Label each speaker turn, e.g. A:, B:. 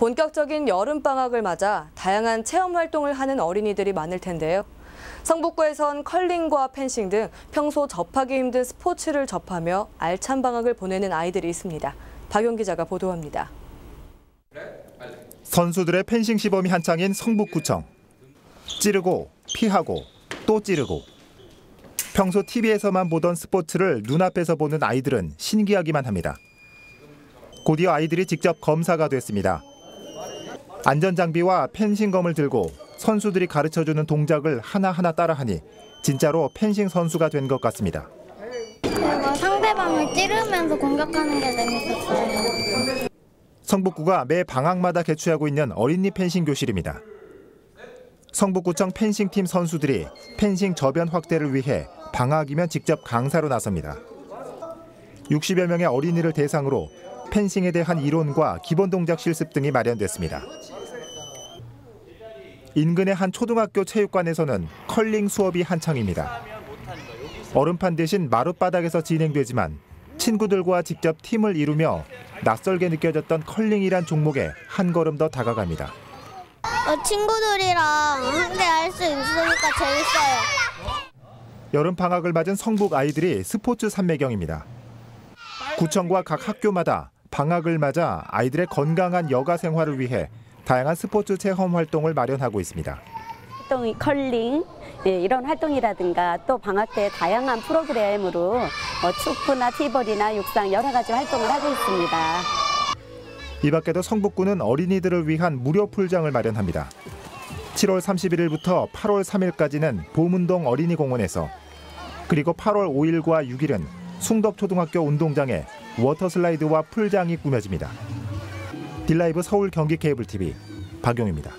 A: 본격적인 여름방학을 맞아 다양한 체험 활동을 하는 어린이들이 많을 텐데요. 성북구에선 컬링과 펜싱 등 평소 접하기 힘든 스포츠를 접하며 알찬 방학을 보내는 아이들이 있습니다. 박용 기자가 보도합니다.
B: 선수들의 펜싱 시범이 한창인 성북구청. 찌르고 피하고 또 찌르고. 평소 TV에서만 보던 스포츠를 눈앞에서 보는 아이들은 신기하기만 합니다. 곧이어 아이들이 직접 검사가 됐습니다. 안전장비와 펜싱검을 들고 선수들이 가르쳐주는 동작을 하나하나 따라하니 진짜로 펜싱 선수가 된 것 같습니다.
C: 그리고 상대방을 찌르면서 공격하는 게 재밌었어요.
B: 성북구가 매 방학마다 개최하고 있는 어린이 펜싱 교실입니다. 성북구청 펜싱팀 선수들이 펜싱 저변 확대를 위해 방학이면 직접 강사로 나섭니다. 60여 명의 어린이를 대상으로 펜싱에 대한 이론과 기본 동작 실습 등이 마련됐습니다. 인근의 한 초등학교 체육관에서는 컬링 수업이 한창입니다. 얼음판 대신 마룻바닥에서 진행되지만 친구들과 직접 팀을 이루며 낯설게 느껴졌던 컬링이란 종목에 한 걸음 더 다가갑니다.
C: 어, 친구들이랑 함께 할수 있으니까 재밌어요.
B: 여름 방학을 맞은 성북 아이들이 스포츠 산매경입니다. 구청과 각 학교마다 방학을 맞아 아이들의 건강한 여가 생활을 위해 다양한 스포츠 체험 활동을 마련하고 있습니다.
D: 활동이 컬링 예, 이런 활동이라든가 또 방학 때 다양한 프로그램으로 뭐 축구나 티볼이나 육상 여러 가지 활동을 하고 있습니다.
B: 이 밖에도 성북구는 어린이들을 위한 무료 풀장을 마련합니다. 7월 31일부터 8월 3일까지는 보문동 어린이공원에서 그리고 8월 5일과 6일은 숭덕초등학교 운동장에 water slide와 풀장이 꾸며집니다. 딜라이브 서울 경기 케이블 TV 박용입니다.